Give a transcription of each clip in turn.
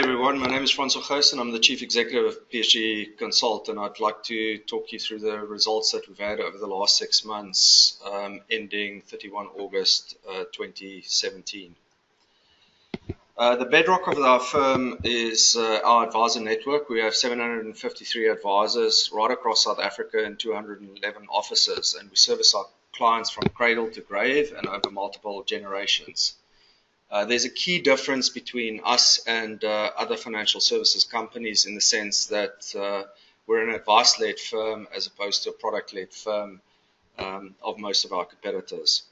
everyone. My name is Francois Gouws. I'm the Chief Executive of PSG Konsult, and I'd like to talk you through the results that we've had over the last six months, um, ending 31 August uh, 2017. Uh, the bedrock of our firm is uh, our advisor network. We have 753 advisors right across South Africa and 211 offices, and we service our clients from cradle to grave and over multiple generations. Uh, there's a key difference between us and uh, other financial services companies in the sense that uh, we're an advice-led firm as opposed to a product-led firm um, of most of our competitors.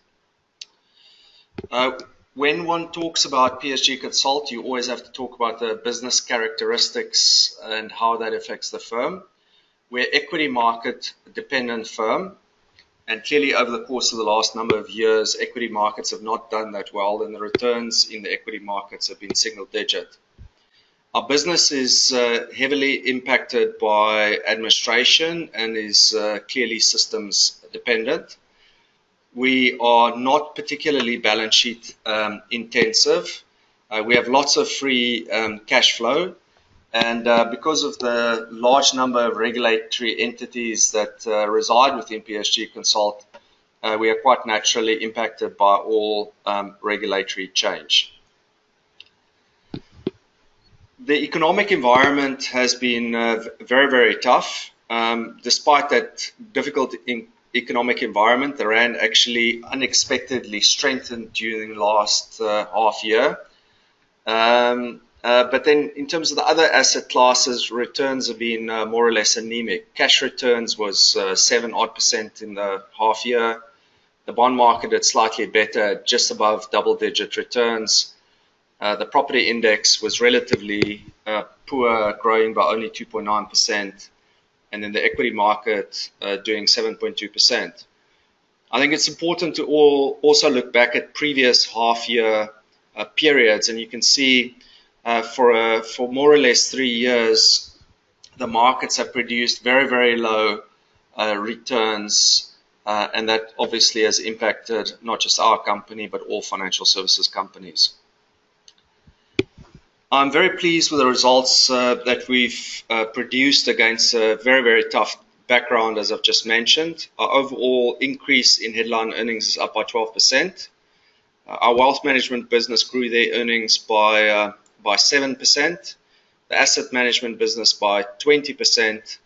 Uh, when one talks about PSG Konsult, you always have to talk about the business characteristics and how that affects the firm. We're equity market dependent firm. And clearly, over the course of the last number of years, equity markets have not done that well, and the returns in the equity markets have been single digit. Our business is uh, heavily impacted by administration and is uh, clearly systems dependent. We are not particularly balance sheet um, intensive. Uh, we have lots of free um, cash flow and uh, because of the large number of regulatory entities that uh, reside within PSG Konsult, uh, we are quite naturally impacted by all um, regulatory change. The economic environment has been uh, very, very tough. Um, despite that difficult economic environment, the RAND actually unexpectedly strengthened during the last uh, half year. Um, but then in terms of the other asset classes, returns have been uh, more or less anemic. Cash returns was uh, 7 odd percent in the half year. The bond market had slightly better, just above double digit returns. Uh, the property index was relatively uh, poor, growing by only 2.9%. And then the equity market doing 7.2%. I think it's important to all also look back at previous half year periods, and you can see uh, for, a, for more or less three years, the markets have produced very, very low uh, returns. Uh, and that obviously has impacted not just our company, but all financial services companies. I'm very pleased with the results uh, that we've uh, produced against a very, very tough background, as I've just mentioned. Our overall increase in headline earnings is up by 12%. Uh, our wealth management business grew their earnings by by 7%, the asset management business by 20%,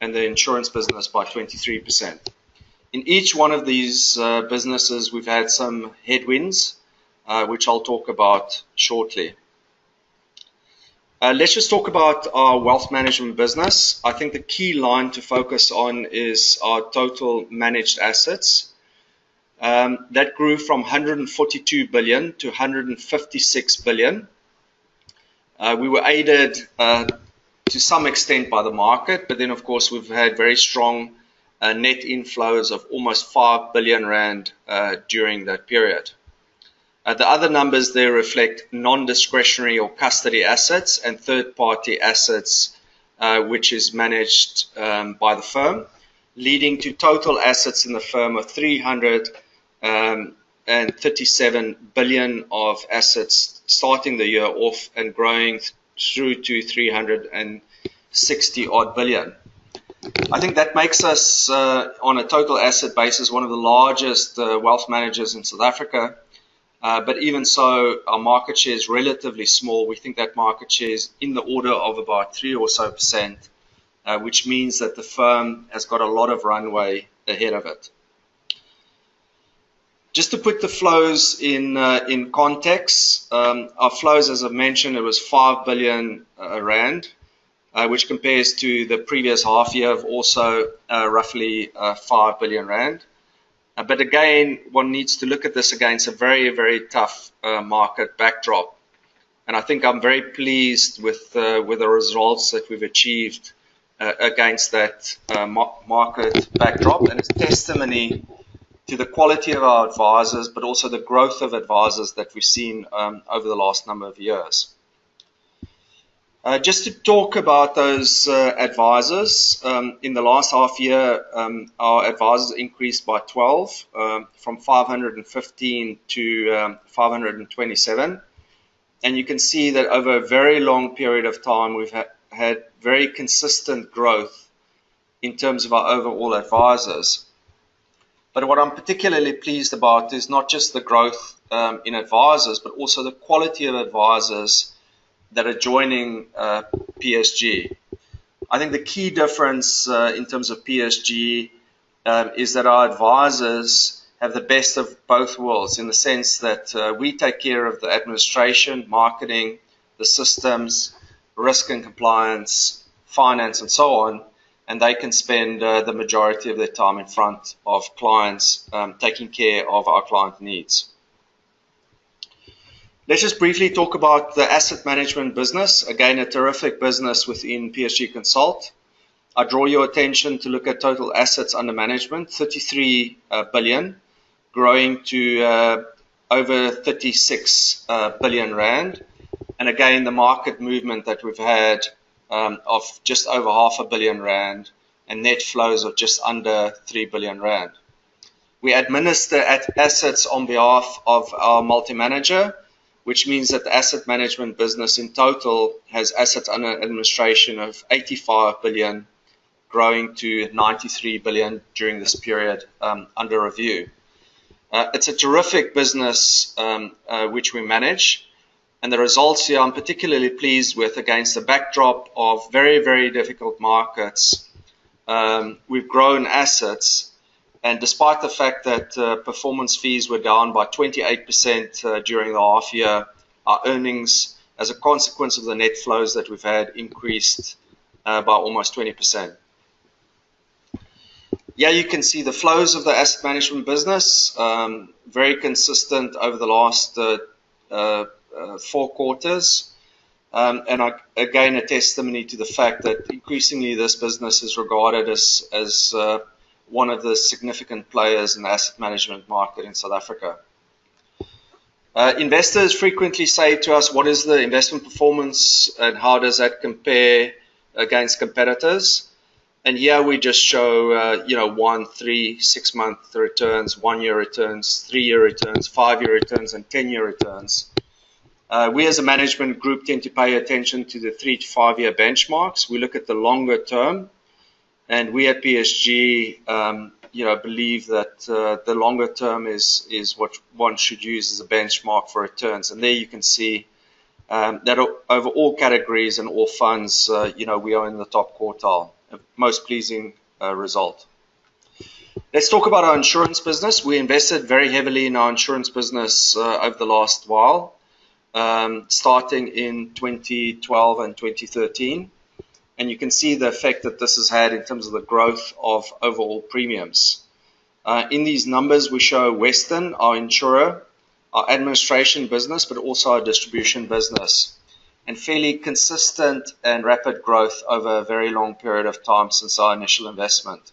and the insurance business by 23%. In each one of these uh, businesses, we've had some headwinds, uh, which I'll talk about shortly. Uh, let's just talk about our wealth management business. I think the key line to focus on is our total managed assets. Um, that grew from 142 billion to 156 billion. Uh, we were aided uh, to some extent by the market, but then, of course, we've had very strong uh, net inflows of almost 5 billion rand uh, during that period. Uh, the other numbers there reflect non-discretionary or custody assets and third-party assets, uh, which is managed um, by the firm, leading to total assets in the firm of 300 um, and 37 billion of assets starting the year off and growing through to 360 odd billion. I think that makes us, uh, on a total asset basis, one of the largest uh, wealth managers in South Africa. Uh, but even so, our market share is relatively small. We think that market share is in the order of about three or so percent, uh, which means that the firm has got a lot of runway ahead of it. Just to put the flows in uh, in context, um, our flows, as I've mentioned, it was five billion uh, rand, uh, which compares to the previous half year of also uh, roughly uh, five billion rand. Uh, but again, one needs to look at this against a very very tough market backdrop, and I think I'm very pleased with with the results that we've achieved against that market backdrop, and it's testimony to the quality of our advisors, but also the growth of advisors that we've seen um, over the last number of years. Uh, just to talk about those uh, advisors, um, in the last half year, um, our advisors increased by 12, um, from 515 to um, 527. and you can see that over a very long period of time, we've ha had very consistent growth in terms of our overall advisors. But what I'm particularly pleased about is not just the growth um, in advisors, but also the quality of advisors that are joining uh, PSG. I think the key difference uh, in terms of PSG um, is that our advisors have the best of both worlds in the sense that uh, we take care of the administration, marketing, the systems, risk and compliance, finance, and so on, and they can spend uh, the majority of their time in front of clients, um, taking care of our client needs. Let's just briefly talk about the asset management business. Again, a terrific business within PSG Konsult. I draw your attention to look at total assets under management, 33 uh, billion, growing to uh, over 36 uh, billion rand. And again, the market movement that we've had um, of just over half a billion rand and net flows of just under 3 billion rand. We administer assets on behalf of our multi-manager, which means that the asset management business in total has assets under administration of 85 billion, growing to 93 billion during this period um, under review. Uh, it's a terrific business um, uh, which we manage. And the results here I'm particularly pleased with against the backdrop of very, very difficult markets. Um, we've grown assets, and despite the fact that uh, performance fees were down by 28% uh, during the half year, our earnings, as a consequence of the net flows that we've had, increased uh, by almost 20%. Yeah, you can see the flows of the asset management business, um, very consistent over the last uh, four quarters. Um, and I, again, a testimony to the fact that increasingly this business is regarded as, as uh, one of the significant players in the asset management market in South Africa. Uh, investors frequently say to us, what is the investment performance and how does that compare against competitors? And here we just show, uh, you know, one, three, six month returns, one year returns, three year returns, five year returns, and 10 year returns. Uh, we as a management group tend to pay attention to the three to five year benchmarks. We look at the longer term, and we at PSG, um, you know, believe that uh, the longer term is is what one should use as a benchmark for returns. And there you can see um, that over all categories and all funds, uh, you know, we are in the top quartile. Most pleasing uh, result. Let's talk about our insurance business. We invested very heavily in our insurance business uh, over the last while um, starting in 2012 and 2013. And you can see the effect that this has had in terms of the growth of overall premiums. Uh, in these numbers, we show Western, our insurer, our administration business, but also our distribution business, and fairly consistent and rapid growth over a very long period of time since our initial investment.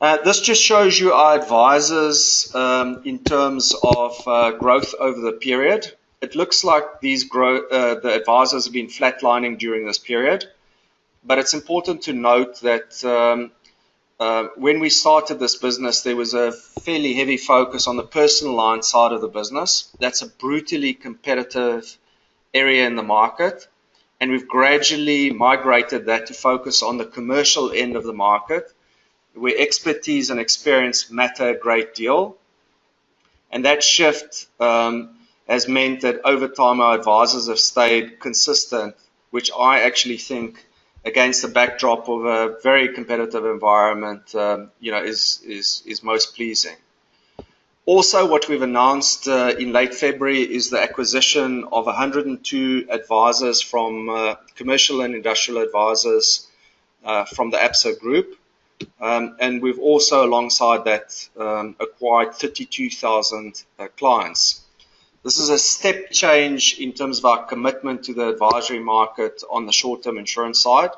Uh, this just shows you our advisors um, in terms of uh, growth over the period. It looks like these grow, uh, the advisors have been flatlining during this period, but it's important to note that um, uh, when we started this business, there was a fairly heavy focus on the personal line side of the business. That's a brutally competitive area in the market, and we've gradually migrated that to focus on the commercial end of the market where expertise and experience matter a great deal. And that shift um, has meant that over time our advisors have stayed consistent, which I actually think, against the backdrop of a very competitive environment, um, you know, is, is, is most pleasing. Also, what we've announced uh, in late February is the acquisition of 102 advisors from uh, commercial and industrial advisors uh, from the ABSA group. Um, and we've also, alongside that, um, acquired 32,000 uh, clients. This is a step change in terms of our commitment to the advisory market on the short-term insurance side,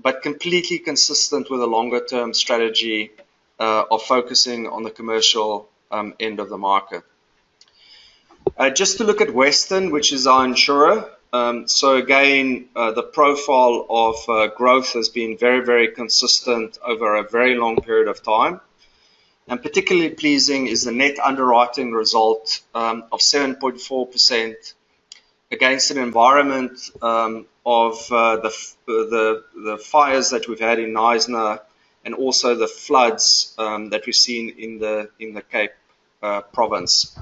but completely consistent with a longer-term strategy uh, of focusing on the commercial um, end of the market. Uh, just to look at Western, which is our insurer, um, so again, uh, the profile of uh, growth has been very, very consistent over a very long period of time. And particularly pleasing is the net underwriting result um, of 7.4% against an environment um, of uh, the, the, the fires that we've had in Knysna and also the floods um, that we've seen in the, in the Cape uh, province.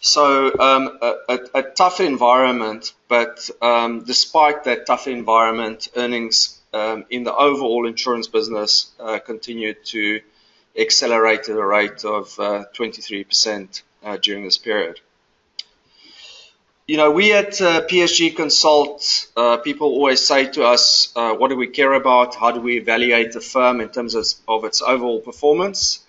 So um, a, a, environment, but um, despite that tough environment, earnings um, in the overall insurance business uh, continued to accelerate at a rate of uh, 23% uh, during this period. You know, we at uh, PSG Konsult, uh, people always say to us, uh, what do we care about? How do we evaluate the firm in terms of, of its overall performance?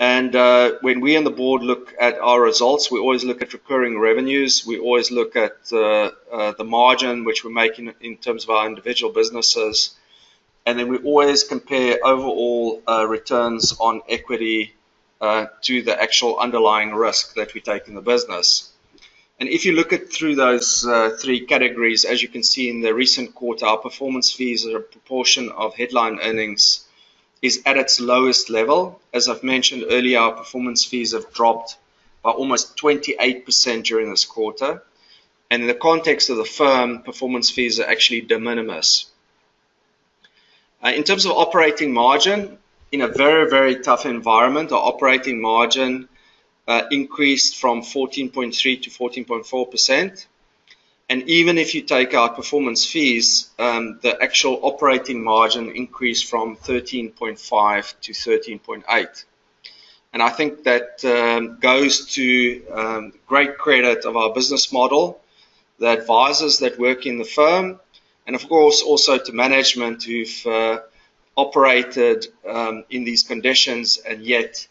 And uh, when we on the board look at our results, we always look at recurring revenues. We always look at uh, uh, the margin which we're making in terms of our individual businesses. And then we always compare overall uh, returns on equity uh, to the actual underlying risk that we take in the business. And if you look at through those uh, three categories, as you can see in the recent quarter, our performance fees are a proportion of headline earnings is at its lowest level. As I've mentioned earlier, our performance fees have dropped by almost 28% during this quarter. And in the context of the firm, performance fees are actually de minimis. Uh, in terms of operating margin, in a very, very tough environment, our operating margin uh, increased from 14.3 to 14.4 percent. And even if you take out performance fees, um, the actual operating margin increased from 13.5 to 13.8. And I think that um, goes to um, great credit of our business model, the advisors that work in the firm, and of course also to management who've uh, operated um, in these conditions and yet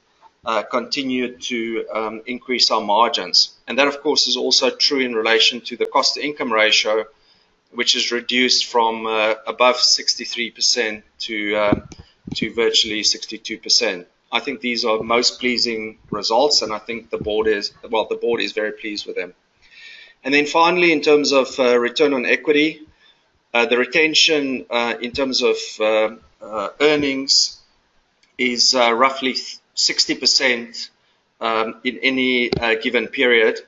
continue to um, increase our margins. And that, of course, is also true in relation to the cost to income ratio, which is reduced from uh, above 63% to, uh, to virtually 62%. I think these are most pleasing results, and I think the board is, well, the board is very pleased with them. And then finally, in terms of uh, return on equity, uh, the retention uh, in terms of earnings is roughly 60% um, in any uh, given period.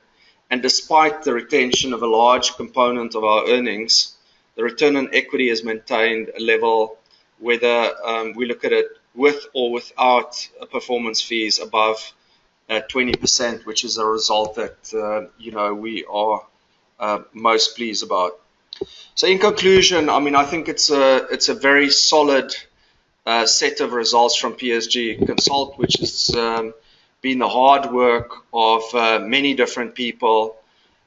And despite the retention of a large component of our earnings, the return on equity has maintained a level whether um, we look at it with or without performance fees above uh, 20%, which is a result that uh, you know we are uh, most pleased about. So in conclusion, I mean, I think it's a it's a very solid uh, set of results from PSG Konsult, which has um, been the hard work of uh, many different people,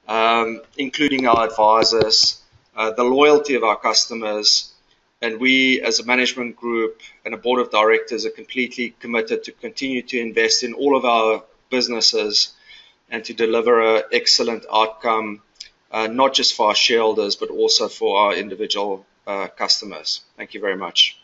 um, including our advisors, uh, the loyalty of our customers, and we as a management group and a board of directors are completely committed to continue to invest in all of our businesses and to deliver an excellent outcome, uh, not just for our shareholders, but also for our individual uh, customers. Thank you very much.